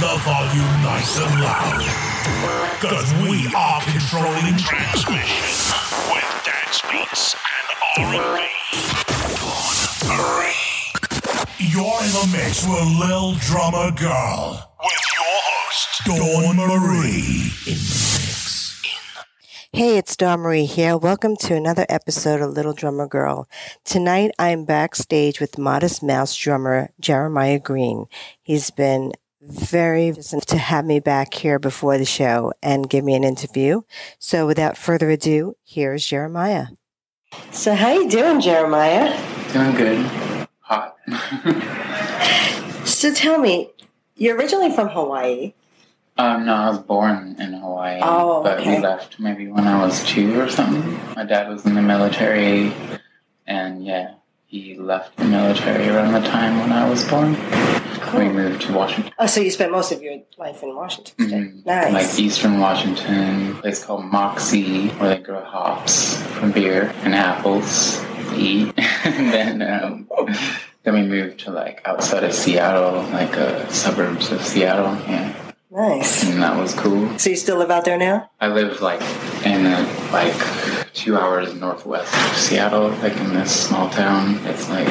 the volume nice and loud. Cause we are controlling transmission with dance beats and R&B. You're in the mix with Lil Drummer Girl. With your host, Dawn Marie. In the. Hey, it's Dawn Marie here. Welcome to another episode of Little Drummer Girl. Tonight I'm backstage with Modest Mouse drummer Jeremiah Green. He's been very decent to have me back here before the show and give me an interview. So without further ado, here's Jeremiah. So how you doing, Jeremiah? Doing good. Hot. So tell me, you're originally from Hawaii. um, no, I was born in Hawaii, Oh, but okay. we left maybe when I was two or something. My dad was in the military, and yeah, he left the military around the time when I was born. We moved to Washington. Oh, so you spent most of your life in Washington State. Mhm. Nice. Like Eastern Washington, a place called Moxee, where they grow hops for beer and apples to eat. and then, um, then we moved to like outside of Seattle, like uh, suburbs of Seattle. Yeah, nice. and that was cool. So you still live out there now? I live like in a, like two hours northwest of Seattle, like in this small town. It's like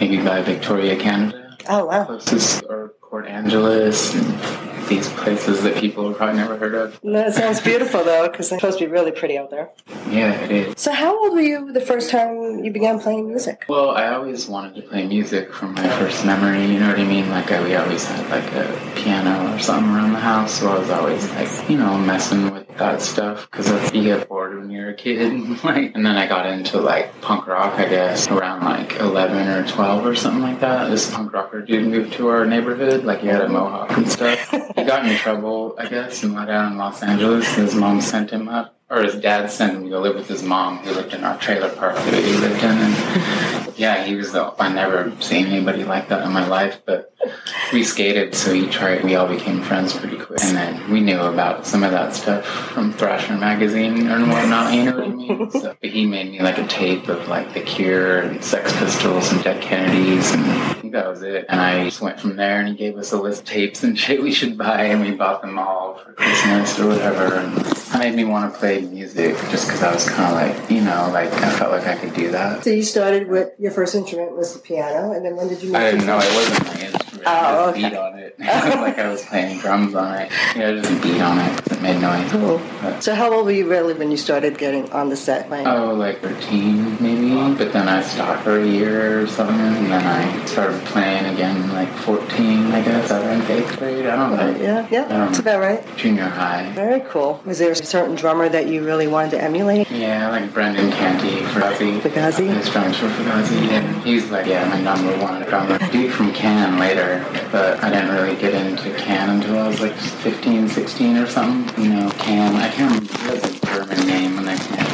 maybe by Victoria, Canada Oh, wow. closest or Port Angeles and these places that people have probably never heard of. No, it sounds beautiful though, because it's supposed to be really pretty out there. Yeah, it is. So how old were you the first time you began playing music? Well, I always wanted to play music from my first memory, you know what I mean? Like, I, we always had like a piano or something around the house, so I was always like, you know, messing that stuff because you get bored when you're a kid. like, and then I got into like punk rock, I guess, around like 11 or 12 or something like that. This punk rocker dude moved to our neighborhood, like, he had a mohawk and stuff. he got in trouble, I guess, and down in Los Angeles. His mom sent him up, or his dad sent him to live with his mom, who lived in our trailer park that he lived in. And yeah, he was the. I never seen anybody like that in my life, but we skated, so he tried. We all became friends pretty quick, and then we knew about some of that stuff from Thrasher magazine and whatnot. You know what I mean? So, but he made me like a tape of like The Cure and Sex Pistols and Dead Kennedys, and think that was it. And I just went from there, and he gave us a list of tapes and shit we should buy, and we bought them all for Christmas or whatever. And it made me want to play music just because I was kind of like, you know, like I felt like I could do that. So you started with your first instrument was the piano, and then when did you I didn't know it wasn't my instrument. Oh, I just okay. beat on it. like I was playing drums on it. Yeah, I just beat on it. It made noise. Cool. But, So how old were you really when you started getting on the set playing? oh, like 13 maybe. But then I stopped for a year or something. And then I started playing again like 14, I guess. Seventh, eighth grade. I don't know. yeah, yeah, Um, that's about right. Junior high. Very cool. Was there a certain drummer that you really wanted to emulate? Yeah, like Brendan Canty, Fugazi. Fugazi? His drums for Fugazi. And he's like, yeah, my number one drummer. Dude from Can later, but I didn't really get into Can until I was like 15, 16 or something. You know, Can. I can't remember. He has a German name when I can't.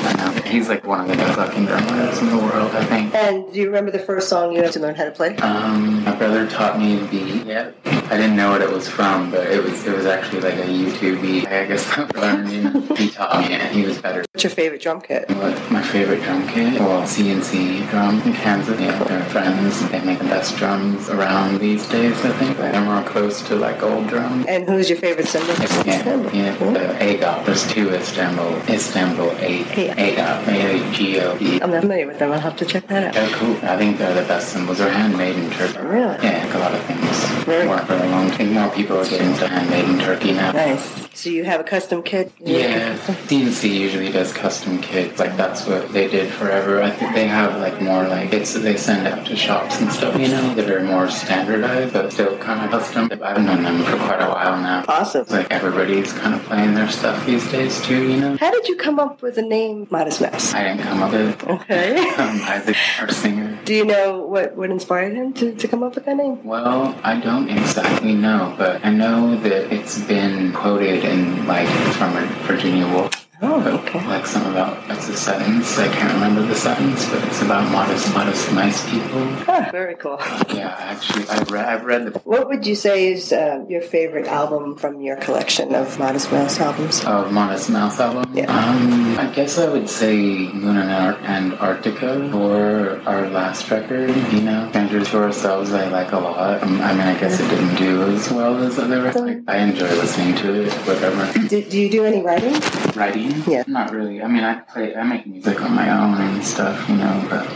He's like one of the best fucking drummers in the world, I think. And do you remember the first song you had to learn how to play? Um, my brother taught me the beat. Yeah, I didn't know what it was from, but it was it was actually like a YouTube beat. I guess. You know, he taught me, and he was better. What's your favorite drum kit? What my favorite drum kit? Well, C&C drum in Kansas. Yeah, they're friends. They make the best drums around these days. I think they're more close to like old drums. And who's your favorite cymbal? Yeah, yeah. Cool. The AGOP. There's two Istanbul. Istanbul eight. Yeah. AGOP. A G O P. I'm not familiar with them. I'll have to check that out. They're cool. I think they're the best cymbals. They're handmade in Turkey. Really? Yeah, like a lot of things Very work for a long time. More people are getting into handmade in Turkey now. Nice. So you have a custom kit? Yeah, C&C usually does custom kits. Like that's what they did forever. I think they have like more like it's they send out to shops and stuff, you know, that are more standardized but still kind of custom. I've known them for quite a while now. Awesome. Like everybody's kind of playing their stuff these days too, you know. How did you come up with the name Modest Mouse? I didn't come up with it. Okay. Um, Isaac, our singer. Do you know what, what inspired him to, to come up with that name? Well, I don't exactly know, but I know that it's been quoted in like from Virginia Woolf. Oh, okay. Like some about it's a sentence. I can't remember the sentence, but it's about modest, modest, nice people. Ah, very cool. Yeah, actually, I read. I've read the What would you say is uh, your favorite album from your collection of Modest Mouse albums? of Modest Mouse album. Yeah. Um, I guess I would say Moon and Ar- Antarctica or our last record. You know, Strangers to Ourselves. I like a lot. Um, I mean, I guess it didn't do as well as other records. I enjoy listening to it. Whatever. Do, do you do any writing? Writing? Yeah. Not really. I mean, I play. I make music on my own and stuff. You know, but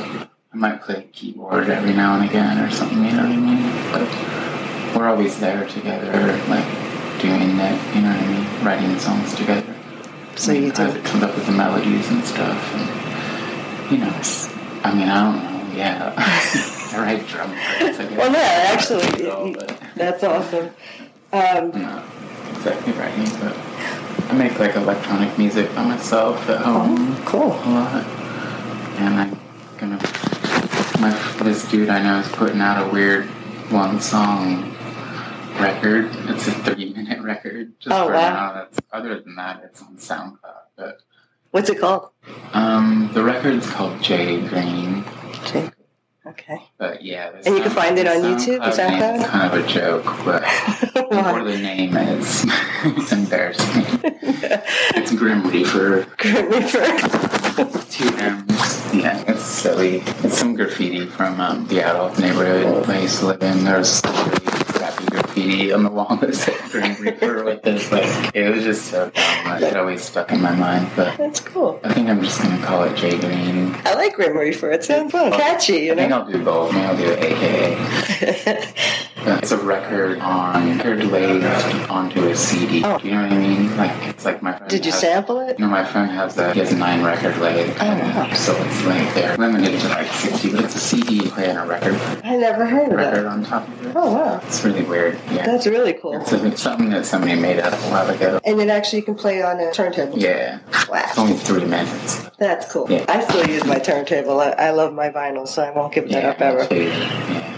I might play keyboard every now and again or something. You know what I mean? But we're always there together, like doing it. You know what I mean? Writing songs together. So you do. come up with the melodies and stuff. And, you know, I mean, I don't know. Yeah, I write drum parts. Well, no, actually, That's awesome. Um, not exactly writing, but I make like electronic music by myself at home oh, cool. a lot. And I'm gonna. My this dude I know is putting out a weird one song record. It's a 30 minute record. Just Oh, for wow. now. That's other than that, it's on SoundCloud. But What's it called? um, the record's called Jay Green. Jake. Okay. But yeah, And you can find it on YouTube, name SoundCloud? kind of a joke, but or the name is. it's embarrassing. It's Grim Reaper. Grim Reaper. Two M's. Yeah, it's silly. It's some graffiti from um, the adult neighborhood I used to live in. Crappy graffiti on the wall that said Grim Reaper with this. Like, it was just so dumb. It always stuck in my mind. But That's cool. I think I'm just gonna call it Jay Green. I like Grim Reaper. It sounds fun. Catchy, you I think know? I'll do both. Maybe I'll do AKA. It's a record on record laid onto a CD. Oh. Do you know what I mean? Like it's like my friend Did you has- sample it? No, my friend has a he has a nine record lathe. Oh, wow. So it's like they're limited to like sixty, but it's a CD you play on a record I never heard of record that. on top of it. Oh, wow. It's really weird. Yeah. That's really cool. it's, a, it's something that somebody made up a while ago. And then actually you can play on a turntable. Yeah. It's Wow. only three minutes. That's cool. Yeah. I still use my turntable. I, I love my vinyl, so I won't give that Yeah. up ever. Yeah.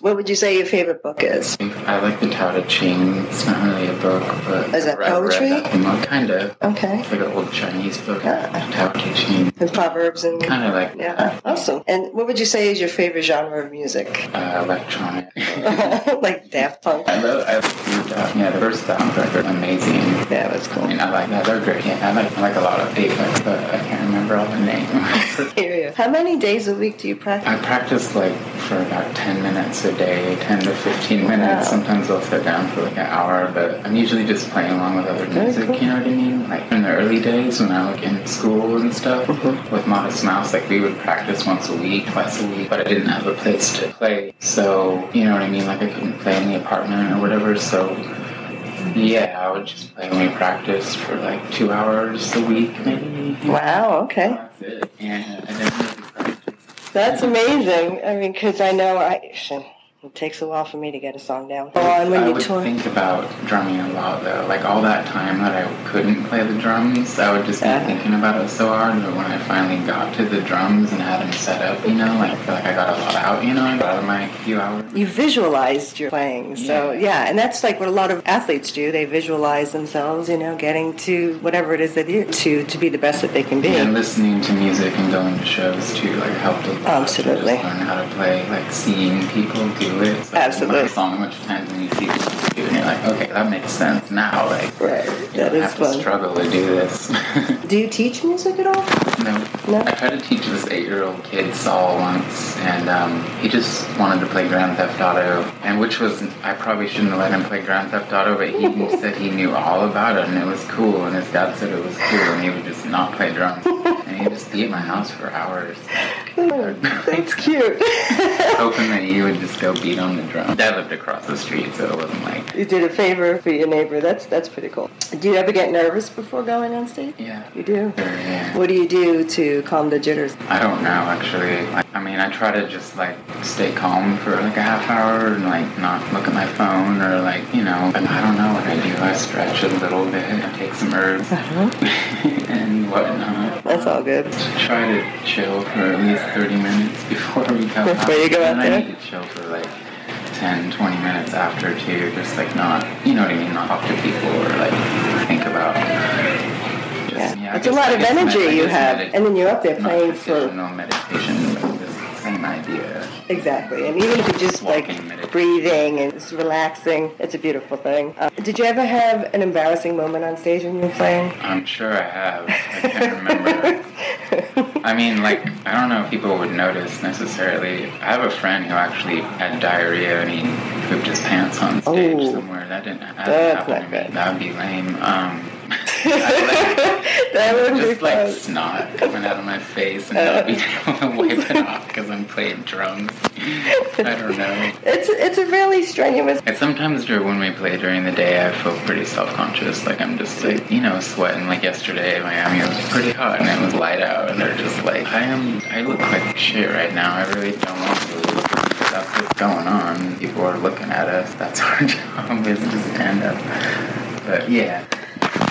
What would you say your favorite book is? I like the Tao Te Ching. It's not really a book, but Is that poetry? that kind of. Okay. It's like an old Chinese book. Ah. Tao Te Ching. And Proverbs and. Kind of like Yeah, that. awesome. And what would you say is your favorite genre of music? Uh, electronic. like Daft Punk. I love, I love. Yeah, the first Down record, amazing. Yeah, was cool. I mean, I like that. They're great. Yeah, I like, I like a lot of Aphex, but I can't remember all the names. How many days a week do you practice? I practice like for about 10 minutes a day, 10 to 15 minutes. Wow. Sometimes I'll sit down for like an hour, but I'm usually just playing along with other Very music, cool. you know what I mean? Like in the early days when I was in school and stuff Mm-hmm. with Modest Mouse, like we would practice once a week, twice a week, but I didn't have a place to play. So, you know what I mean? Like I couldn't play in the apartment or whatever, so yeah, I would just play when we practiced for like two hours a week, maybe. Wow, okay. That's it. Yeah, I didn't really practice. That's amazing. I mean, because I know I. It takes a while for me to get a song down. Oh, and when I you would tour. think about drumming a lot though. Like all that time that I couldn't play the drums, I would just be Yeah. thinking about it so hard. But when I finally got to the drums and had them set up, you know, like I feel like I got a lot out. You know, I got out of my few hours. you visualized your playing. So Yeah. yeah, and that's like what a lot of athletes do. They visualize themselves, you know, getting to whatever it is they do to to be the best that they can be. And listening to music and going to shows too, like helped a lot. Absolutely. To just learn how to play, like seeing people do it. So Absolutely. Like a song, much times when you see people do it, and you're like, okay, that makes sense now. Like, Right. you That is have fun. to struggle to do this. Do you teach music at all? No. No? I tried to teach this eight-year-old kid Saul once, and um, he just wanted to play Grand Theft Auto, and which was I probably shouldn't have let him play Grand Theft Auto, but he said he knew all about it, and it was cool, and his dad said it was cool, and he would just not play drums, and he just be at my house for hours, That's cute. hoping that he would just go beat on the drum. Dad lived across the street, so it wasn't like, you did a favor for your neighbor. That's that's pretty cool. Do you ever get nervous before going on stage? yeah. You do. Yeah. What do you do to calm the jitters? I don't know actually. I mean, I try to just like stay calm for like a half hour and like not look at my phone or like you know. But I don't know what I do. I stretch a little bit. I take some herbs uh-huh. and whatnot. That's all good. Try to chill for at least thirty minutes before we go. Before you go out and I there? need to chill for like 10, 20 minutes after too. Just like not, you know what I mean. Not talk to people or like think about. Yeah. yeah, I it's a lot of energy you have, and then you're up there playing for No meditation, but the same idea. exactly. And even if it's just like Walking meditation. breathing and just relaxing, it's a beautiful thing. Uh, did you ever have an embarrassing moment on stage when you were playing? I'm sure I have. I can't remember. I mean, like, I don't know if people would notice necessarily. I have a friend who actually had diarrhea and he pooped his pants on stage Oh. somewhere. That didn't that That's happen not good. That would be lame. Um, that would be just like fun. snot coming out of my face and not being able to wipe it off because I'm playing drums. I don't know. It's it's a really strenuous. And sometimes when we play during the day, I feel pretty self-conscious. Like I'm just like, you know, sweating. Like yesterday, in Miami it was pretty hot and it was light out, and they're just like, I am, I look like shit right now. I really don't want to. That's what's going on. People are looking at us. That's our job is to stand up. But yeah,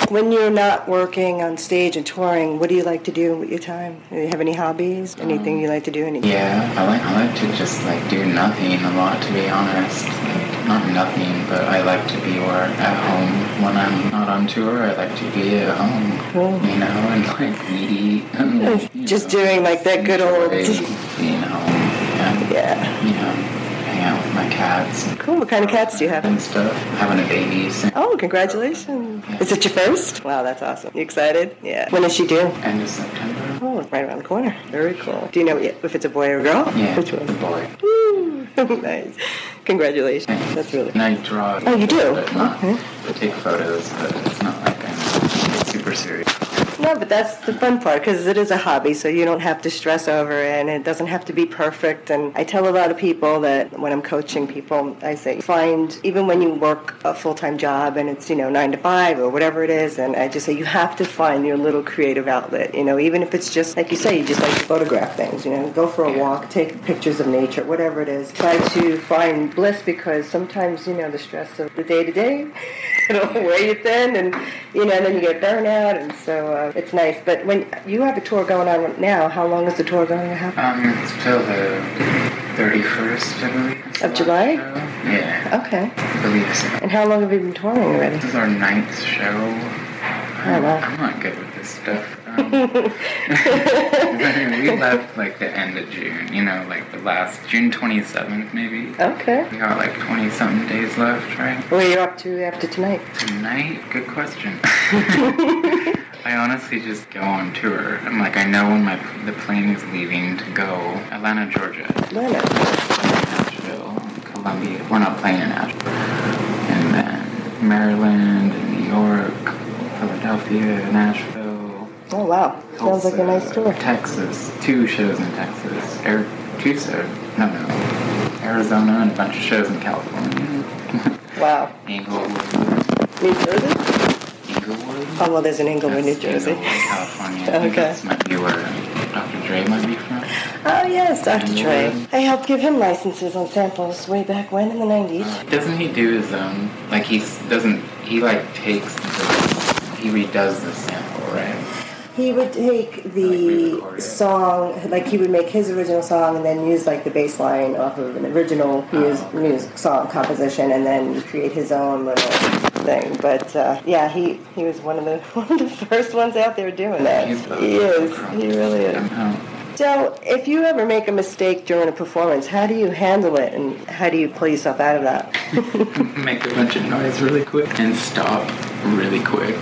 When you're not working on stage and touring, what do you like to do with your time? Do you have any hobbies? Anything you um, like to do? Any? yeah. I like, I like to just like do nothing a lot, to be honest. Like, not nothing, but I like to be where at home when I'm not on tour. I like to be at home. Cool. you know, and like eat and Just know, doing like that good old. you know, and Yeah. you know, hang out with my cats Cool. What kind of cats do you have? and stuff. Having a baby soon. Oh, congratulations! Is it your first? Wow, that's awesome. You excited? Yeah. When is she due? End of September. Oh, right around the corner. Very cool. Do you know yet if it's a boy or a girl? Yeah, Which one? boy. Woo! nice. Congratulations. That's really. And I draw. Oh, you do? But Okay. I take photos, but it's not like I'm super serious. No, but that's the fun part because it is a hobby, so you don't have to stress over it, and it doesn't have to be perfect. And I tell a lot of people that when I'm coaching people, I say find even when you work a full time job and it's you know nine to five or whatever it is, and I just say you have to find your little creative outlet. You know, even if it's just like you say, you just like to photograph things. You know, go for a walk, take pictures of nature, whatever it is. Try to find bliss because sometimes you know the stress of the day to day. It'll weigh you thin, and you know, then you get burnout, and so uh, it's nice. But when you have a tour going on now, how long is the tour going to happen? Um, it's till the 31st, I believe. Of July? show. Yeah, Okay. I believe so. And how long have you been touring already? This is our ninth show. Oh, wow. I'm not good with this stuff. Um, we left like the end of June, you know, like the last June 27th, maybe. Okay. We got like 20 something days left, right? What are you up to after tonight? Tonight? Good question. I honestly just go on tour. I'm like, I know when my the plane is leaving to go Atlanta, Georgia, Atlanta. Nashville, Columbia. We're not playing in Nashville. And then Maryland, and New York, Philadelphia, Nashville. Oh wow, sounds like a nice tour. Texas, two shows in Texas. Air, two shows, no, no. Arizona and a bunch of shows in California. Wow. Inglewood, New Jersey? Inglewood. Oh well, there's an Inglewood, New Jersey. Inglewood, California. Okay. This might be where Dr. Dre might be from. Oh yes, Dr. Dre. I helped give him licenses on samples way back when in the '90s. Uh, doesn't he do his own? Like he doesn't. He like takes. The, he redoes the sample? He would take the it. song, like he would make his original song, and then use like the bass line off of an original music, Oh, okay. music song composition, and then create his own little thing. But uh, yeah, he he was one of the one of the first ones out there doing that. He is. He really is. So, if you ever make a mistake during a performance, how do you handle it, and how do you pull yourself out of that? make a bunch of noise really quick and stop really quick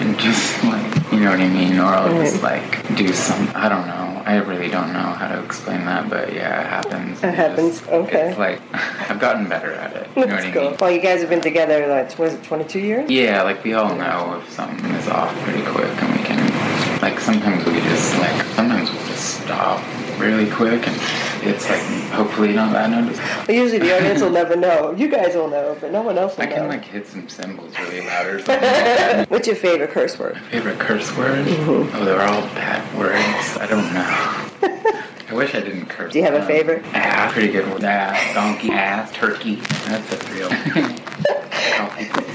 and just like you know what I mean? Or I'll just like do some I don't know. I really don't know how to explain that but yeah it happens. It happens, Just- okay. it's like I've gotten better at it. You know what That's I mean? Well, you guys have been together, like, was it 22 years? yeah like we all know if something is off pretty quick and we can like sometimes we just like sometimes we'll just stop really quick and it's like hopefully not that notice Well, usually the audience will never know. You guys will know, but no one else will I can know. like hit some cymbals really loud or something What's your favorite curse word? Favorite curse word? Mm-hmm. Oh, they're all bad words. I don't know. I wish I didn't curse. Do you have a favorite? Ass, pretty good word. Ass, donkey, ass, turkey. That's a real.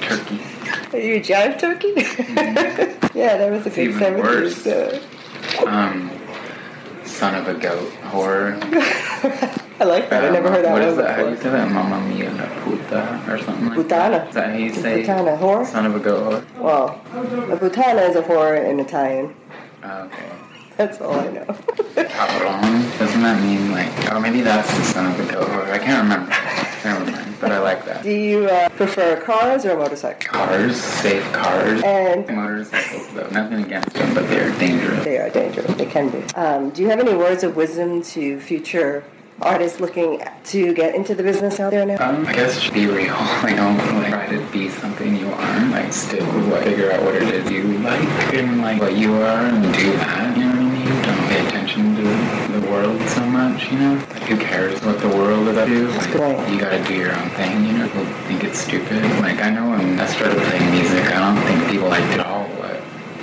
Turkey. Are you a jive turkey? yeah, that was a It's good even 70s. worse. Uh, Um, son of a goat, horror. I like that. I never heard that What is that? How do you say that? Mamma mia la puta or something like that? Putana. Is that how you say Putana, whore? son of a goat? Well, a putana is a whore in Italian. Oh, okay. That's all I know. Doesn't that mean like, oh maybe that's the son of a goat? I can't remember. Never mind. But I like that. Do you uh, prefer cars or motorcycles? Cars, safe cars. And Motorcycles though, nothing against them, but they're dangerous. they are dangerous. They can be. Um, do you have any words of wisdom to future artists looking to get into the business out there now? Um, I guess be real. Like, don't like try to be something you aren't. Like, what, figure out what it is you like and like what you are, and do that. You know what I mean? Don't pay attention to the world so much. You know, like who cares what the up to? Like, you gotta do your own thing. You know, people think it's stupid. Like, I know when I started playing music, I don't think people liked at all what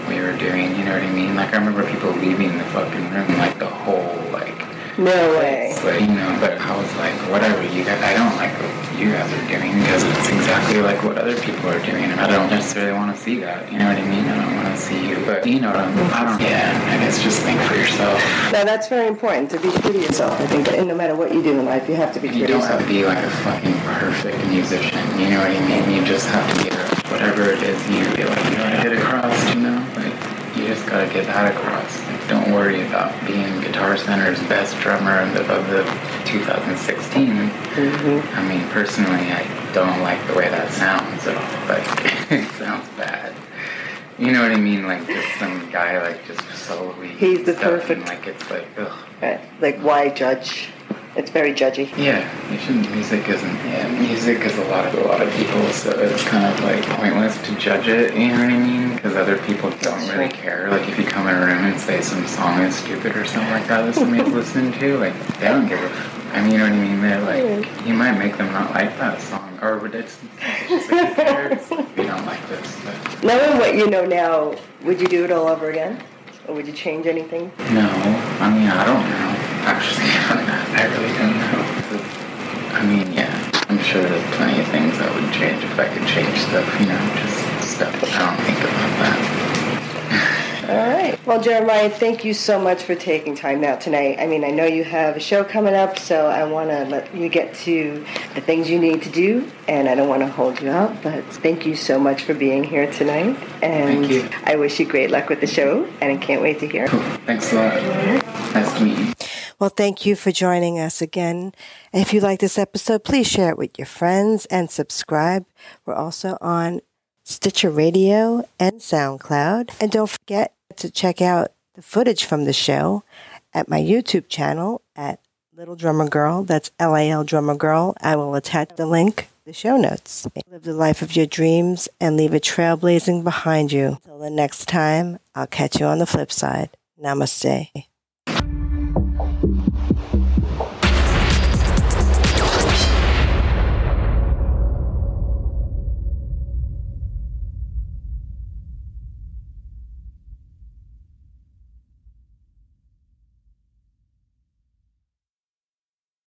we were doing. You know what I mean? Like, I remember people leaving the fucking room, like the whole like. No way. Like, you know, but I was like, whatever, you guys, I don't like what you guys are doing because it's exactly like what other people are doing, and I don't necessarily want to see that. You know what I mean? I don't see you, but you know what I'm, I don't, yeah, I guess just think for yourself. Now that's very important to be true to yourself. I think, and no matter what you do in life, you have to be You true to yourself. You don't have to be like a fucking perfect musician, you know what I mean? You just have to get whatever it is you feel like you want to get across, you know? Like, you just gotta get that across. Like, don't worry about being Guitar Center's best drummer of the, of the 2016. Mm-hmm. I mean, personally, I don't like the way that sounds at all. Like, it sounds bad. You know what I mean? Like, just some guy, like, just slowly. He's the stuff, perfect- and, Like, it's like, ugh. Right. Like why judge? It's very judgy. Yeah, you shouldn't. Music isn't. Yeah, music is a lot of a lot of people, so it's kind of like pointless to judge it. You know what I mean? Because other people don't really care. Like if you come in a room and say some song is stupid or something like that that somebody's listening to, like they don't give a. F- I mean, you know what I mean? They're like, you might make them not like that song, or it's, it's just like, who you don't like this. But Knowing what you know now, would you do it all over again? Or would you change anything? no, I mean, I don't know. Actually, I really don't know. I mean, yeah, I'm sure there's plenty of things that would change if I could change stuff, you know, just stuff. I don't think about that. All right. Well, Jeremiah, thank you so much for taking time out tonight. I mean, I know you have a show coming up, so I want to let you get to the things you need to do, and I don't want to hold you up, but thank you so much for being here tonight. And Thank you. I wish you great luck with the show, and I can't wait to hear. Cool. Thanks a lot. Nice to meet you. Well, thank you for joining us again. And if you like this episode, please share it with your friends and subscribe. We're also on Stitcher Radio and SoundCloud. And don't forget to check out the footage from the show at my YouTube channel at Little Drummer Girl. That's L A L Drummer Girl. I will attach the link, the show notes. Live the life of your dreams and leave a trailblazing behind you. Till the next time, I'll catch you on the flip side. Namaste.